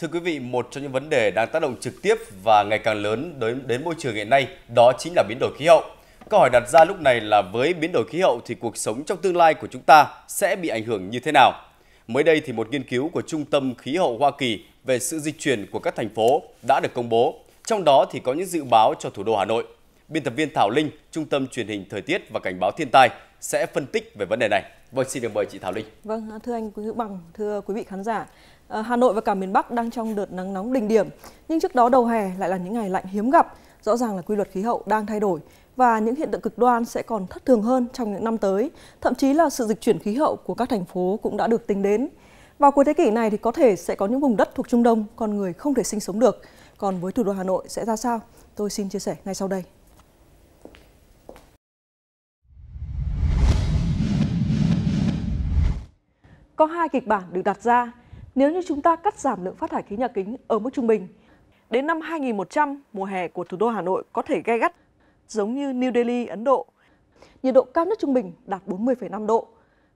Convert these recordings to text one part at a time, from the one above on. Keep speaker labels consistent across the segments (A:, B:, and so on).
A: Thưa quý vị, một trong những vấn đề đang tác động trực tiếp và ngày càng lớn đến, đến môi trường hiện nay đó chính là biến đổi khí hậu. Câu hỏi đặt ra lúc này là với biến đổi khí hậu thì cuộc sống trong tương lai của chúng ta sẽ bị ảnh hưởng như thế nào? Mới đây thì một nghiên cứu của Trung tâm Khí hậu Hoa Kỳ về sự dịch chuyển của các thành phố đã được công bố. Trong đó thì có những dự báo cho thủ đô Hà Nội. Biên tập viên Thảo Linh, Trung tâm Truyền hình Thời tiết và Cảnh báo Thiên tai sẽ phân tích về vấn đề này. Vâng, xin được mời chị Thảo Linh.
B: Vâng, thưa anh Quý Bằng, thưa quý vị khán giả. À, Hà Nội và cả miền Bắc đang trong đợt nắng nóng đỉnh điểm, nhưng trước đó đầu hè lại là những ngày lạnh hiếm gặp. Rõ ràng là quy luật khí hậu đang thay đổi và những hiện tượng cực đoan sẽ còn thất thường hơn trong những năm tới. Thậm chí là sự dịch chuyển khí hậu của các thành phố cũng đã được tính đến. Vào cuối thế kỷ này thì có thể sẽ có những vùng đất thuộc Trung Đông con người không thể sinh sống được. Còn với thủ đô Hà Nội sẽ ra sao? Tôi xin chia sẻ ngay sau đây. Có hai kịch bản được đặt ra nếu như chúng ta cắt giảm lượng phát thải khí nhà kính ở mức trung bình. Đến năm 2100, mùa hè của thủ đô Hà Nội có thể gay gắt giống như New Delhi, Ấn Độ. Nhiệt độ cao nhất trung bình đạt 40,5 độ.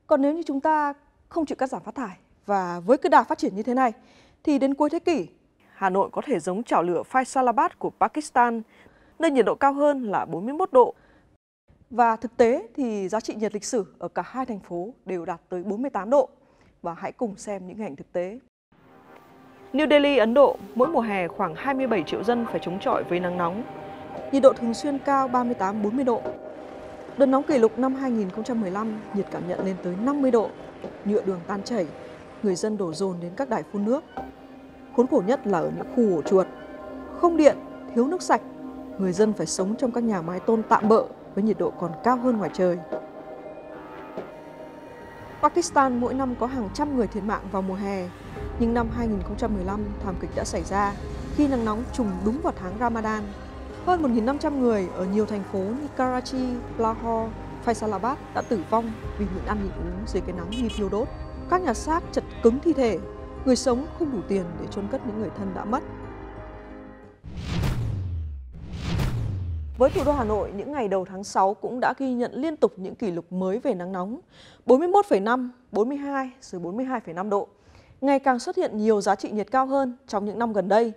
B: Còn nếu như chúng ta không chịu cắt giảm phát thải và với cái đà phát triển như thế này thì đến cuối thế kỷ, Hà Nội có thể giống chảo lửa Faisalabad của Pakistan, nơi nhiệt độ cao hơn là 41 độ. Và thực tế thì giá trị nhiệt lịch sử ở cả hai thành phố đều đạt tới 48 độ. Và hãy cùng xem những hình ảnh thực tế. New Delhi, Ấn Độ, mỗi mùa hè khoảng 27 triệu dân phải chống chọi với nắng nóng. Nhiệt độ thường xuyên cao 38-40 độ. Đợt nóng kỷ lục năm 2015, nhiệt cảm nhận lên tới 50 độ. Nhựa đường tan chảy, người dân đổ dồn đến các đài phun nước. Khốn khổ nhất là ở những khu ổ chuột. Không điện, thiếu nước sạch, người dân phải sống trong các nhà mái tôn tạm bỡ với nhiệt độ còn cao hơn ngoài trời. Pakistan mỗi năm có hàng trăm người thiệt mạng vào mùa hè, nhưng năm 2015 thảm kịch đã xảy ra khi nắng nóng trùng đúng vào tháng Ramadan. Hơn 1.500 người ở nhiều thành phố như Karachi, Lahore, Faisalabad đã tử vong vì nhịn ăn nhịn uống dưới cái nắng như thiêu đốt. Các nhà xác chật cứng thi thể, người sống không đủ tiền để chôn cất những người thân đã mất. Với thủ đô Hà Nội, những ngày đầu tháng 6 cũng đã ghi nhận liên tục những kỷ lục mới về nắng nóng. 41,5, 42, rồi 42,5 độ. Ngày càng xuất hiện nhiều giá trị nhiệt cao hơn trong những năm gần đây.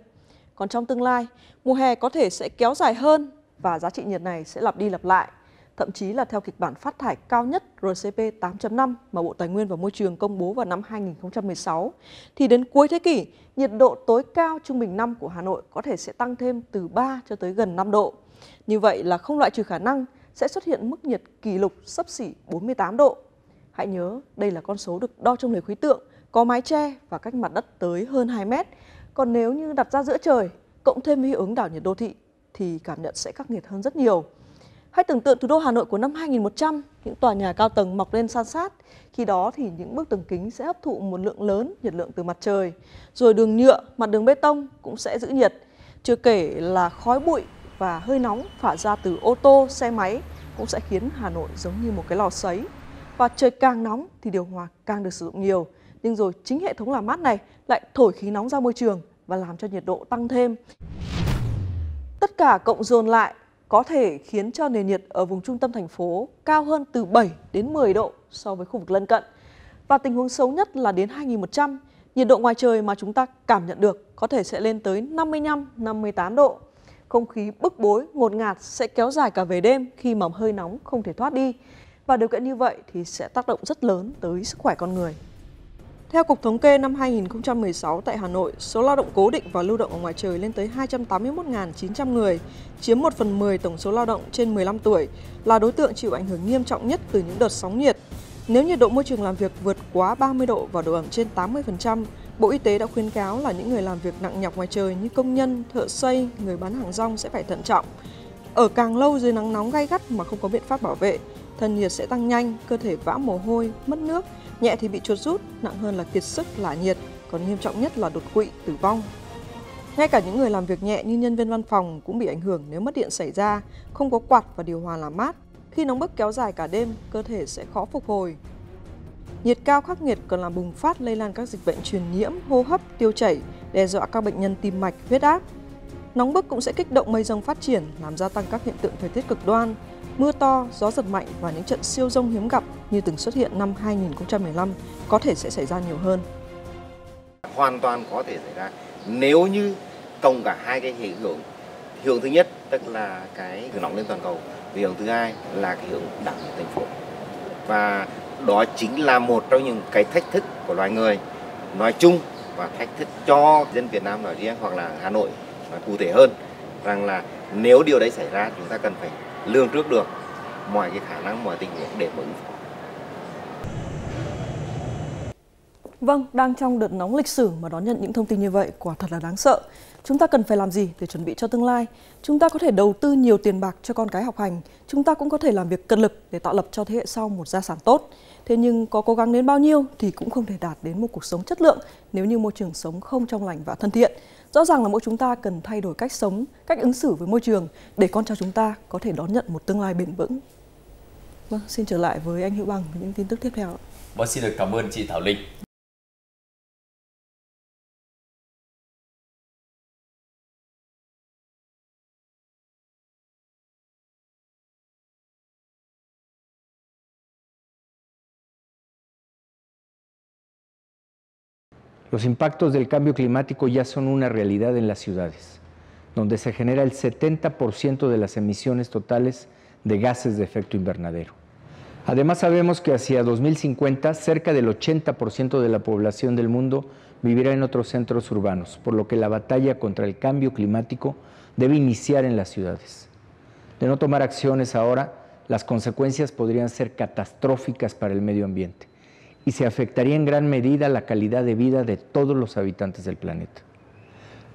B: Còn trong tương lai, mùa hè có thể sẽ kéo dài hơn và giá trị nhiệt này sẽ lặp đi lặp lại. Thậm chí là theo kịch bản phát thải cao nhất RCP 8.5 mà Bộ Tài nguyên và Môi trường công bố vào năm 2016, thì đến cuối thế kỷ, nhiệt độ tối cao trung bình năm của Hà Nội có thể sẽ tăng thêm từ 3 cho tới gần 5 độ. Như vậy là không loại trừ khả năng sẽ xuất hiện mức nhiệt kỷ lục sấp xỉ 48 độ. Hãy nhớ, đây là con số được đo trong lề khí tượng, có mái che và cách mặt đất tới hơn 2 mét. Còn nếu như đặt ra giữa trời, cộng thêm với hiệu ứng đảo nhiệt đô thị, thì cảm nhận sẽ khắc nghiệt hơn rất nhiều. Hãy tưởng tượng thủ đô Hà Nội của năm 2100, những tòa nhà cao tầng mọc lên san sát. Khi đó thì những bức tường kính sẽ hấp thụ một lượng lớn nhiệt lượng từ mặt trời. Rồi đường nhựa, mặt đường bê tông cũng sẽ giữ nhiệt. Chưa kể là khói bụi và hơi nóng phả ra từ ô tô, xe máy cũng sẽ khiến Hà Nội giống như một cái lò sấy. Và trời càng nóng thì điều hòa càng được sử dụng nhiều. Nhưng rồi chính hệ thống làm mát này lại thổi khí nóng ra môi trường và làm cho nhiệt độ tăng thêm. Tất cả cộng dồn lại có thể khiến cho nền nhiệt ở vùng trung tâm thành phố cao hơn từ 7 đến 10 độ so với khu vực lân cận. Và tình huống xấu nhất là đến 2100, nhiệt độ ngoài trời mà chúng ta cảm nhận được có thể sẽ lên tới 55-58 độ. Không khí bức bối, ngột ngạt sẽ kéo dài cả về đêm khi mà hơi nóng không thể thoát đi. Và điều kiện như vậy thì sẽ tác động rất lớn tới sức khỏe con người. Theo Cục Thống kê năm 2016 tại Hà Nội, số lao động cố định và lưu động ở ngoài trời lên tới 281.900 người, chiếm 1 phần 10 tổng số lao động trên 15 tuổi, là đối tượng chịu ảnh hưởng nghiêm trọng nhất từ những đợt sóng nhiệt. Nếu nhiệt độ môi trường làm việc vượt quá 30 độ và độ ẩm trên 80%, Bộ Y tế đã khuyến cáo là những người làm việc nặng nhọc ngoài trời như công nhân, thợ xây, người bán hàng rong sẽ phải thận trọng. Ở càng lâu dưới nắng nóng gay gắt mà không có biện pháp bảo vệ, thân nhiệt sẽ tăng nhanh, cơ thể vã mồ hôi, mất nước, nhẹ thì bị chuột rút, nặng hơn là kiệt sức, lả nhiệt, còn nghiêm trọng nhất là đột quỵ, tử vong. Ngay cả những người làm việc nhẹ như nhân viên văn phòng cũng bị ảnh hưởng nếu mất điện xảy ra, không có quạt và điều hòa làm mát. Khi nóng bức kéo dài cả đêm, cơ thể sẽ khó phục hồi. Nhiệt cao khắc nghiệt còn làm bùng phát lây lan các dịch bệnh truyền nhiễm, hô hấp, tiêu chảy, đe dọa các bệnh nhân tim mạch, huyết áp. Nóng bức cũng sẽ kích động mây rông phát triển, làm gia tăng các hiện tượng thời tiết cực đoan, mưa to, gió giật mạnh và những trận siêu rông hiếm gặp như từng xuất hiện năm 2015 có thể sẽ xảy ra nhiều hơn.
C: Hoàn toàn có thể xảy ra. Nếu như cộng cả hai cái hệ hướng Hiệu thứ nhất tức là cái nóng lên toàn cầu Hiệu thứ hai là cái hướng đẳng thành phố. Và đó chính là một trong những cái thách thức của loài người. Nói chung và thách thức cho dân Việt Nam nói riêng hoặc là Hà Nội và cụ thể hơn rằng là nếu điều đấy xảy ra chúng ta cần phải lường trước được mọi cái khả năng mọi tình huống để ứng phó.
B: Vâng, đang trong đợt nóng lịch sử mà đón nhận những thông tin như vậy quả thật là đáng sợ. Chúng ta cần phải làm gì để chuẩn bị cho tương lai? Chúng ta có thể đầu tư nhiều tiền bạc cho con cái học hành, chúng ta cũng có thể làm việc cật lực để tạo lập cho thế hệ sau một gia sản tốt. Thế nhưng có cố gắng đến bao nhiêu thì cũng không thể đạt đến một cuộc sống chất lượng nếu như môi trường sống không trong lành và thân thiện. Rõ ràng là mỗi chúng ta cần thay đổi cách sống, cách ứng xử với môi trường để con cháu chúng ta có thể đón nhận một tương lai bền vững. Vâng, xin trở lại với anh Hữu Bằng với những tin tức tiếp theo.
A: Vâng, xin được cảm ơn chị Thảo Linh.
D: Los impactos del cambio climático ya son una realidad en las ciudades, donde se genera el 70% de las emisiones totales de gases de efecto invernadero. Además sabemos que hacia 2050 cerca del 80% de la población del mundo vivirá en otros centros urbanos, por lo que la batalla contra el cambio climático debe iniciar en las ciudades. De no tomar acciones ahora, las consecuencias podrían ser catastróficas para el medio ambiente y se afectaría en gran medida la calidad de vida de todos los habitantes del planeta.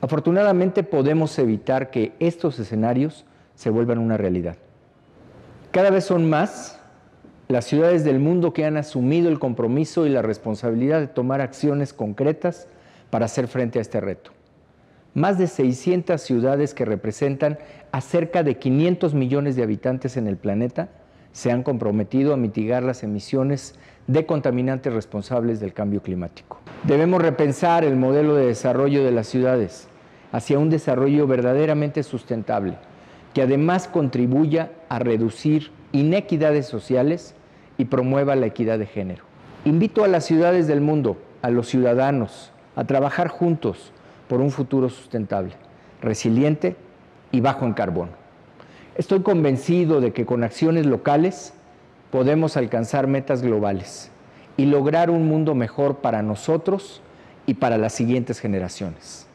D: Afortunadamente podemos evitar que estos escenarios se vuelvan una realidad. Cada vez son más las ciudades del mundo que han asumido el compromiso y la responsabilidad de tomar acciones concretas para hacer frente a este reto. Más de 600 ciudades que representan a cerca de 500 millones de habitantes en el planeta se han comprometido a mitigar las emisiones de contaminantes responsables del cambio climático. Debemos repensar el modelo de desarrollo de las ciudades hacia un desarrollo verdaderamente sustentable, que además contribuya a reducir inequidades sociales y promueva la equidad de género. Invito a las ciudades del mundo, a los ciudadanos, a trabajar juntos por un futuro sustentable, resiliente y bajo en carbono. Estoy convencido de que con acciones locales podemos alcanzar metas globales y lograr un mundo mejor para nosotros y para las siguientes generaciones.